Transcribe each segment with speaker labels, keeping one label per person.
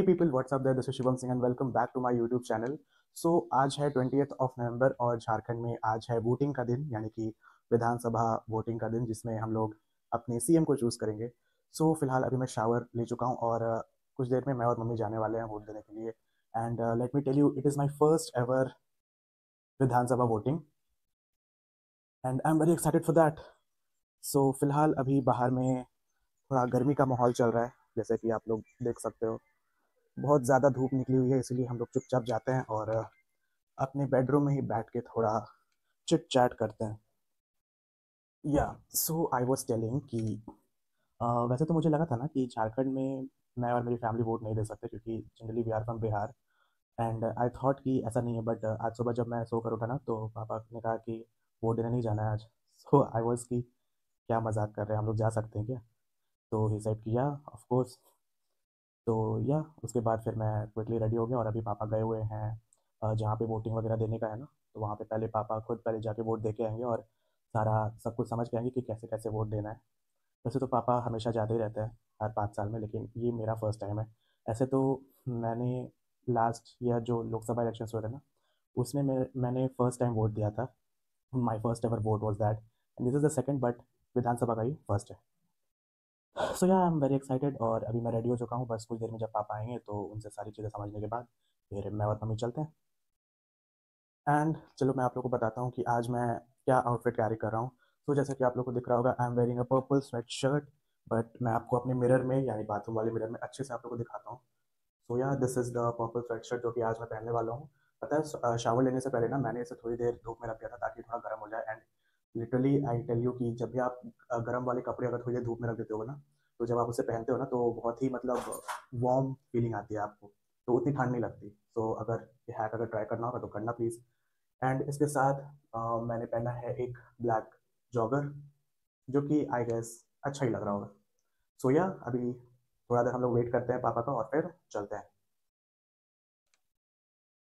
Speaker 1: Hey people what's up this is Shivam Singh and welcome back to my YouTube channel so आज है twenty of नवंबर और झारखंड में आज है वोटिंग का दिन यानी कि विधानसभा वोटिंग का दिन जिसमें हम लोग अपने सीएम को चूज़ करेंगे। सो so, फ़िलहाल अभी मैं शावर ले चुका हूँ और uh, कुछ देर में मैं और मम्मी जाने वाले हैं वोट देने के लिए। And let me tell you it is my first ever Vidhansabha voting and I am very excited for that so फ़िलहाल अभी बाहर में थोड़ा गर्मी का माहौल चल रहा है जैसे कि आप लोग देख सकते हो। बहुत ज़्यादा धूप निकली हुई है, इसीलिए हम लोग चुपचाप जाते हैं और अपने बेडरूम में ही बैठ के थोड़ा चिट चैट करते हैं। या सो आई वॉज़ टेलिंग कि वैसे तो मुझे लगा था ना कि झारखंड में मैं और मेरी फैमिली वोट नहीं दे सकते क्योंकि generally we are from Bihar and I thought कि ऐसा नहीं है बट आज सुबह जब मैं सो कर उठा ना तो पापा ने कहा कि वोट देने नहीं जाना है आज। सो आई वॉज़ कि क्या मज़ाक कर रहे हैं, हम लोग जा सकते हैं क्या? तो ही सेट किया ऑफ़ कोर्स तो या, उसके बाद फिर मैं क्विकली रेडी हो गया और अभी पापा गए हुए हैं जहाँ पे वोटिंग वगैरह देने का है ना तो वहाँ पे पहले पापा खुद पहले जाके वोट दे के आएँगे और सारा, सब कुछ समझ के आएँगे कि कैसे कैसे वोट देना है। वैसे तो पापा हमेशा जाते ही रहते हैं हर पाँच साल में, लेकिन ये मेरा फ़र्स्ट टाइम है। ऐसे तो मैंने लास्ट ईयर जो लोकसभा इलेक्शन हुए थे ना, उसमें मैं, मैंने फ़र्स्ट टाइम वोट दिया था। My first ever vote was that this is the second but विधानसभा का ही फ़र्स्ट है। सो या आई एम वेरी एक्साइटेड और अभी मैं रेडी हो चुका हूँ। बस कुछ देर में जब पापा आएँगे तो उनसे सारी चीज़ें समझने के बाद फिर मैं और मम्मी चलते हैं। एंड चलो मैं आप लोग को बताता हूँ कि आज मैं क्या आउटफिट कैरी कर रहा हूँ। तो जैसा कि आप लोग को दिख रहा होगा I am wearing a purple sweat shirt but मैं आपको अपने मिरर में, यानी बाथरूम वाले मिरर में अच्छे से आप लोग को दिखाता हूँ। सो या this is the purple sweat shirt जो कि आज मैं पहनने वाला हूँ। पता है शावर लेने से पहले ना मैंने इसे थोड़ी देर धूप में रख दिया था ताकि थोड़ा गर्म हो जाए and literally I tell you कि जब भी आप गर्म वाले कपड़े अगर थोड़ी देर धूप में रख देते हो ना तो जब आप उसे पहनते हो ना तो बहुत ही मतलब वार्म फीलिंग आती है आपको। तो उतनी ठंड नहीं लगती। तो अगर ये हैक अगर ट्राई करना होगा तो करना प्लीज़ एंड इसके साथ आ, मैंने पहना है एक ब्लैक जॉगर जो कि आई गेस अच्छा ही लग रहा होगा। सो या अभी थोड़ा देर हम लोग वेट करते हैं पापा का और फिर चलते हैं।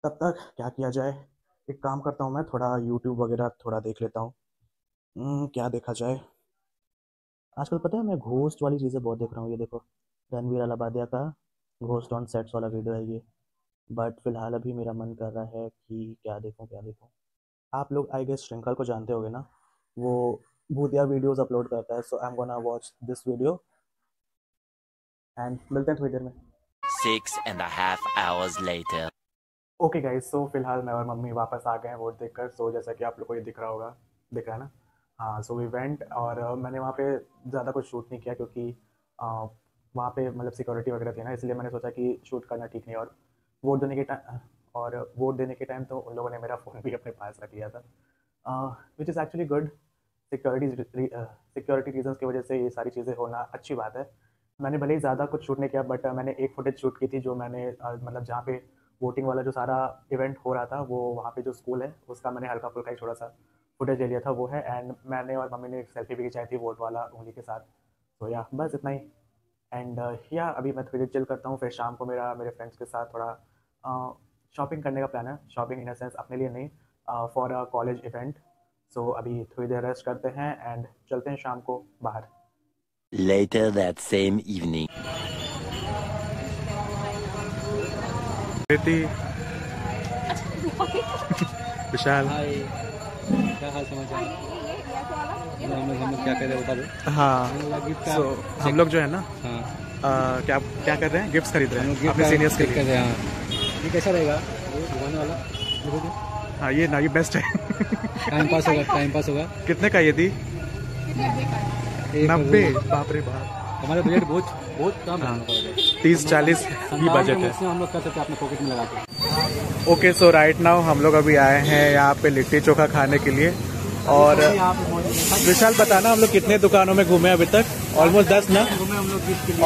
Speaker 1: तब तक क्या किया जाए एक काम करता हूँ मैं थोड़ा यूट्यूब वगैरह थोड़ा देख लेता हूँ। क्या देखा जाए। आजकल पता है मैं घोस्ट वाली चीज़ें बहुत देख रहा हूँ। ये देखो रणवीर अलाबादिया का घोस्ट ऑन सेट्स वाला वीडियो है ये। बट फ़िलहाल अभी मेरा मन कर रहा है कि क्या देखूँ क्या देखूँ। आप लोग आई गेस श्रृंखल को जानते होगे ना। वो भूतिया वीडियोस अपलोड करता है so I am gonna watch this video and मिलते हैं थोड़ी देर में
Speaker 2: and a half hours later.
Speaker 1: Okay guys so फ़िलहाल मैं और मम्मी वापस आ गए हैं वोट देखकर। सो जैसा कि आप लोग को ये दिख रहा होगा। दिख रहा है ना? हाँ सो वी वेंट और uh, मैंने वहाँ पे ज़्यादा कुछ शूट नहीं किया क्योंकि uh, वहाँ पे मतलब सिक्योरिटी वगैरह थी ना इसलिए मैंने सोचा कि शूट करना ठीक नहीं और वोट देने के टाइम और वोट देने के टाइम तो उन लोगों ने मेरा फ़ोन भी अपने पास रख लिया था। Which is actually good security security reason की वजह से ये सारी चीज़ें होना अच्छी बात है। मैंने भले ही ज़्यादा कुछ शूट नहीं किया बट uh, मैंने एक फुटेज शूट की थी जो मैंने uh, मतलब जहाँ पे वोटिंग वाला जो सारा इवेंट हो रहा था वो वहाँ पे जो स्कूल है उसका मैंने हल्का फुल्का ही थोड़ा सा फुटेज ले लिया था वो है एंड मैंने और मम्मी ने एक सेल्फी भी खिंचाई थी वोट वाला उंगली के साथ। तो या बस इतना ही। एंड या uh, अभी मैं थोड़ी देर चिल करता हूँ फिर शाम को मेरा मेरे फ्रेंड्स के साथ थोड़ा शॉपिंग uh, करने का प्लान है। शॉपिंग इन अ सेंस अपने लिए नहीं for a college event so अभी थोड़ी देर रेस्ट करते हैं एंड चलते हैं शाम को बाहर।
Speaker 2: Later that same evening.
Speaker 1: विशाल।
Speaker 3: क्या हाल समाचार? हम लोग हम लोग क्या कर रहे हैं बता दो।
Speaker 1: हाँ सो हम लोग जो है ना
Speaker 3: हाँ।
Speaker 1: क्या क्या कर रहे हैं? गिफ्ट्स खरीद रहे हैं अपने सीनियर्स के लिए।
Speaker 3: रहे हैं। ये कैसा रहेगा? दुकान वाला।
Speaker 1: हाँ ये ना ये बेस्ट है।
Speaker 3: टाइम पास होगा टाइम पास होगा।
Speaker 1: कितने का ये थी? नब्बे। बाप रे बाप।
Speaker 3: हमारा बजट बहुत बहुत कम है।
Speaker 1: हाँ। तीस चालीस ही बजट है।
Speaker 3: हम लोग कर सकते हैं अपने पॉकेट में लगा के।
Speaker 1: ओके सो राइट नाउ हम लोग अभी आए हैं यहाँ पे लिट्टी चोखा खाने के लिए। और
Speaker 3: है।
Speaker 1: विशाल बताना हम लोग कितने दुकानों में घूमे अभी तक? ऑलमोस्ट दस ना?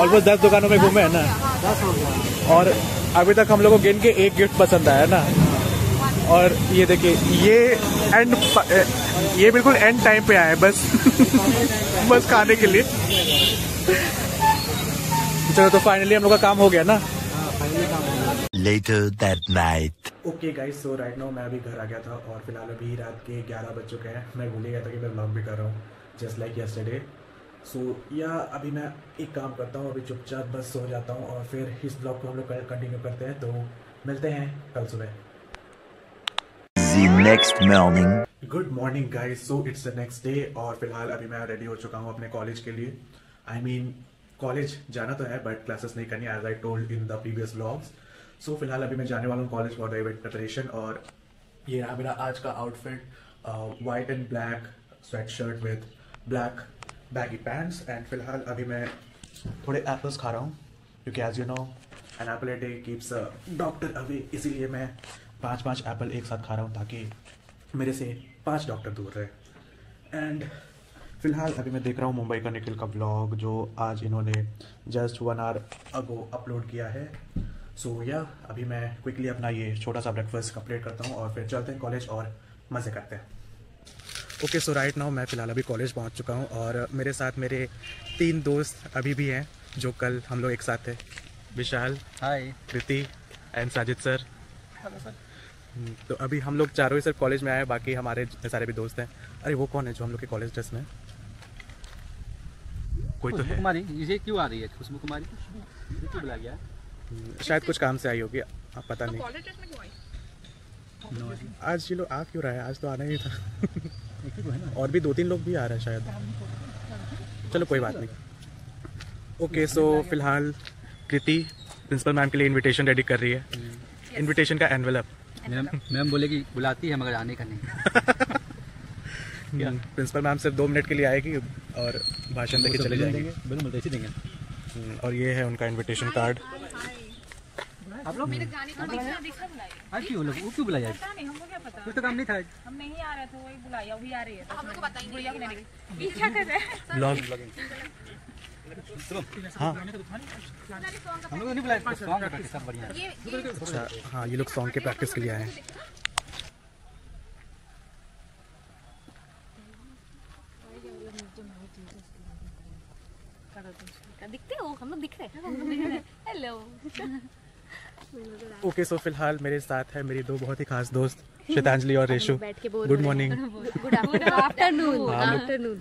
Speaker 1: ऑलमोस्ट दस दुकानों में घूमे है ना?
Speaker 3: हो
Speaker 1: और अभी तक हम लोग को गिन के एक गिफ्ट पसंद आया ना? और ये देखिए, ये एंड ये बिल्कुल एंड टाइम पे आए हैं, बस। बस खाने के लिए। चलो तो फाइनली हम लोग का काम हो गया ना?
Speaker 3: हाँ फाइनली काम हो गया।
Speaker 2: Later that night.
Speaker 1: Okay guys so right now मैं अभी घर आ गया था और फ़िलहाल अभी रात के 11 बज चुके हैं। मैं भूल ही गया था कि मैं ब्लॉग भी कर रहा हूँ जस्ट लाइक यस्टरडे सो या अभी मैं एक काम करता हूँ अभी चुपचाप बस सो जाता हूँ और फिर इस ब्लॉग को हम लोग कंटिन्यू करते हैं। तो मिलते हैं कल सुबह।
Speaker 2: The next morning.
Speaker 1: Good morning guys so it's the next day और फ़िलहाल अभी मैं रेडी हो चुका हूँ अपने कॉलेज के लिए। आई मीन कॉलेज जाना तो है बट क्लासेस नहीं करनी as I told in the previous vlogs so so, फ़िलहाल अभी मैं जाने वाला हूँ college for the event preparation और ये रहा मेरा आज का outfit white and black sweat shirt with black baggy pants and फ़िलहाल अभी मैं थोड़े एप्पल्स खा रहा हूँ क्योंकि as you know an apple a day keeps doctor away इसीलिए मैं पाँच पाँच एप्पल एक साथ खा रहा हूँ ताकि मेरे से पाँच डॉक्टर दूर रहे। एंड फ़िलहाल अभी मैं देख रहा हूँ मुंबई का निखिल का ब्लॉग जो आज इन्होंने just one hour ago upload किया है। सो so, या yeah, अभी मैं क्विकली अपना ये छोटा सा ब्रेकफास्ट कंप्लीट करता हूँ और फिर चलते हैं कॉलेज और मज़े करते हैं। ओके सो राइट नाउ मैं फ़िलहाल अभी कॉलेज पहुँच चुका हूँ और मेरे साथ मेरे तीन दोस्त अभी भी हैं जो कल हम लोग एक साथ थे। Vishal
Speaker 3: hi
Speaker 1: Kriti and Sajid sir hmm, तो अभी हम लोग चारों ही सर कॉलेज में आए हैं बाकी हमारे जितने सारे भी दोस्त हैं। अरे वो कौन है जो हम लोग के कॉलेज ड्रेस में? कोई तो है।
Speaker 3: कुमारी ये क्यों आ रही है? खुशबू कुमारी बुला गया
Speaker 1: शायद कुछ काम से आई होगी आप पता नहीं। आज ये लोग आ क्यों रहा है? आज तो आना ही था।
Speaker 3: तो
Speaker 1: और भी दो तीन लोग भी आ रहे हैं शायद। चलो कोई बात नहीं। ओके सो फ़िलहाल कृति प्रिंसिपल मैम के लिए इनविटेशन रेडी कर रही है। इनविटेशन का एनवेलप
Speaker 3: मैम मैम बोले कि बुलाती है मगर आने का नहीं।
Speaker 1: प्रिंसिपल मैम सिर्फ़ दो मिनट के लिए आएगी और भाषण देके चले जाएँगे।
Speaker 3: बिल्कुल ऐसे देंगे
Speaker 1: हम्म, और ये है उनका इनविटेशन कार्ड
Speaker 3: आप लोग
Speaker 4: मेरे गाने का दिखा दिखा बुलाया
Speaker 3: क्यों? लोग वो क्यों बुलाया
Speaker 4: पता नहीं हमको क्या पता?
Speaker 3: कुछ तो काम नहीं था
Speaker 4: हम नहीं आ रहे थे वही बुलाया वही आ रही है। हम लोग बताएँगे बुढ़िया की नहीं ये क्या कर रहे हैं।
Speaker 1: ब्लॉग हाँ
Speaker 3: हम लोग नहीं बुलाया सॉन्ग का सब बढ़िया
Speaker 1: अच्छा हाँ ये लोग सॉन्ग के प्रैक्टिस के लिए आए हैं।
Speaker 4: हम लोग दिख रहे हैं। हेलो
Speaker 1: ओके सो फ़िलहाल मेरे साथ है मेरी दो बहुत ही खास दोस्त श्वेतांजलि और Reshu. Good morning
Speaker 4: good afternoon
Speaker 1: हाँ,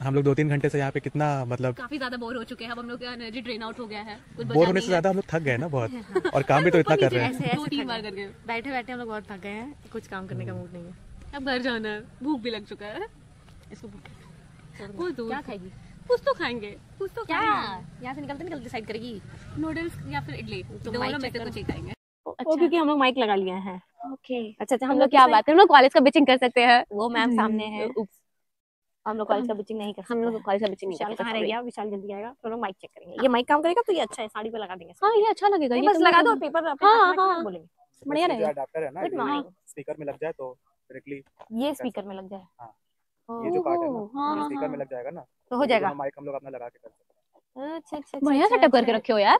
Speaker 1: हम लोग- दो तीन घंटे से यहाँ पे कितना मतलब
Speaker 4: काफ़ी ज़्यादा बोर हो चुके हैं। हम लोग का एनर्जी ड्रेन आउट हो गया है। कुछ
Speaker 1: बोर होने से ज़्यादा हम लोग थक गए ना बहुत। और काम भी तो इतना कर रहे हैं।
Speaker 4: दो तीन बार करके
Speaker 5: बैठे बैठे हम लोग बहुत थक गए हैं। कुछ काम करने का मूड नहीं है।
Speaker 4: अब घर जाना है। भूख भी लग चुका है। इसको भूख
Speaker 5: क्या खाएगी?
Speaker 4: कुछ तो खाएँगे। कुछ तो
Speaker 5: क्या? यहाँ से निकलते निकलते डिसाइड करेगी।
Speaker 4: नूडल्स या फिर इडली
Speaker 5: तो
Speaker 4: दोनों में से कुछ ही खाएँगे
Speaker 5: वो क्योंकि हम लोग माइक लगा लिए हैं।
Speaker 6: ओके
Speaker 5: अच्छा अच्छा
Speaker 6: हम लोग क्या बात है? हम लोग कॉलेज का बिचिंग कर सकते हैं।
Speaker 5: वो मैम सामने है। हम लोग कॉलेज का बिचिंग नहीं कर
Speaker 6: हम लोग कॉलेज का बिचिंग नहीं कर
Speaker 5: कहाँ रह
Speaker 6: सकते
Speaker 5: गया? विशाल जल्दी आएगा। तो लोग माइक चेक करेंगे। ये माइक काम करेगा तो ये अच्छा है साड़ी पे लगा देंगे।
Speaker 6: हाँ ये अच्छा लगेगा ये
Speaker 5: बस
Speaker 6: तो
Speaker 5: लगा
Speaker 6: मतलब-
Speaker 5: दो पेपर अपने
Speaker 6: हाँ,
Speaker 5: हाथ में रखना,
Speaker 6: हाँ।
Speaker 5: बोलेंगे।
Speaker 6: बढ़िया रहेगा।
Speaker 1: है स्पीकर में लग जाए तो डायरेक्टली
Speaker 5: ये स्पीकर में लग जाए।
Speaker 1: ये जो पार्ट है ना,
Speaker 6: हाँ, हाँ,
Speaker 1: स्पीकर में
Speaker 6: हाँ।
Speaker 1: लग जाएगा ना
Speaker 5: तो हो जाएगा
Speaker 1: माइक हम लोग अपना लगा के कर सकते हैं
Speaker 5: अच्छा अच्छा
Speaker 6: बढ़िया
Speaker 5: अच्छा,
Speaker 6: सेटअप करके
Speaker 5: अच्छा।
Speaker 6: रखे हो यार